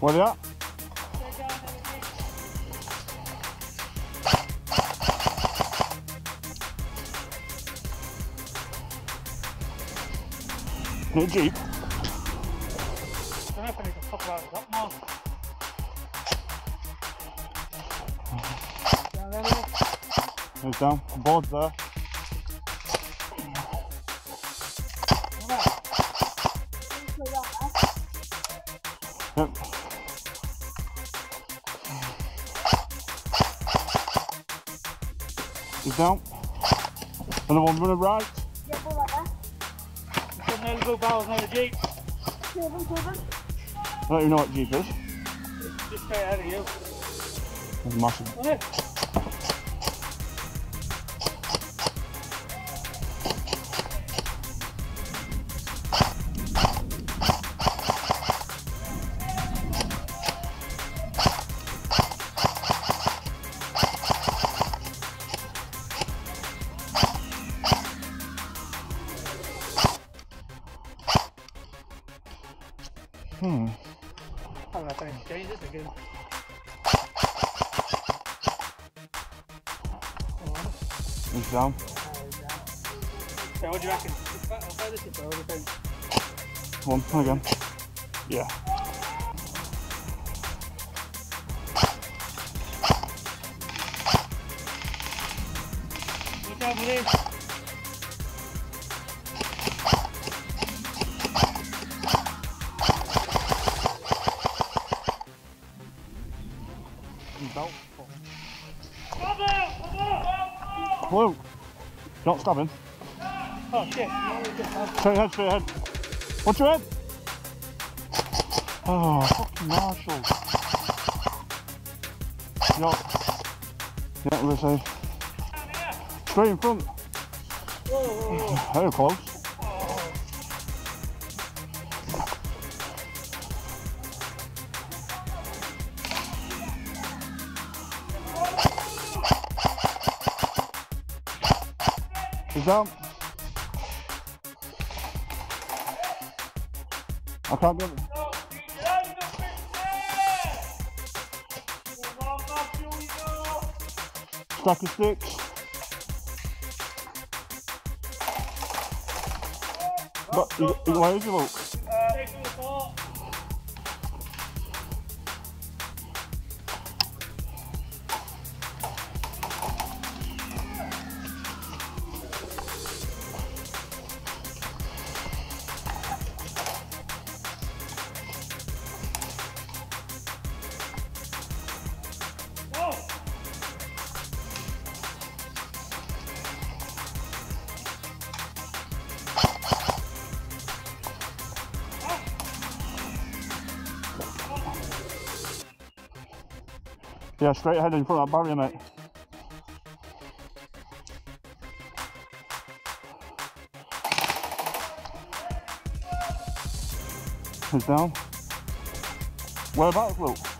What are you at? Need He's down. Another one running right. Yeah, go like that. Put near the blue barrels near the jeep. Two of them, two them. I don't even know what jeep is. Just straight ahead of you. It's massive. Hmm. I don't know if I need to change this again. Down. So what do you reckon? I'll this if I would think. Come on, come again. Yeah. Look over. Luke, don't stab him. Oh shit. Straight ahead, straight ahead. Watch your head. Oh, fucking Marshall. Yo. Yeah, we're safe. Straight in front. Whoa, whoa, whoa. Very close. He's down. I can't get it. Stack of sticks. But where is Luke? Yeah, straight ahead in front of that barrier, mate. He's down. Whereabouts, Luke?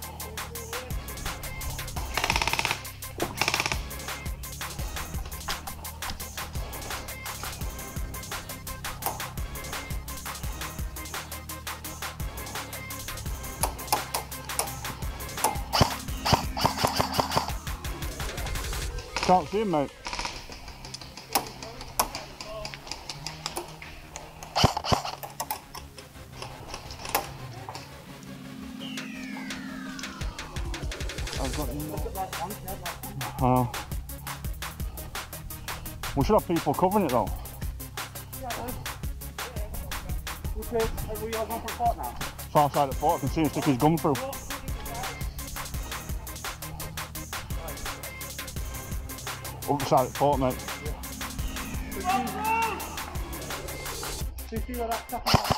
Can't see him, mate. I've got. Oh. We should have people covering it though. Okay, we all for a now? Far side of the fort, I can see him stick his gun through. Other side of the fort, mate. Do you see stuff is?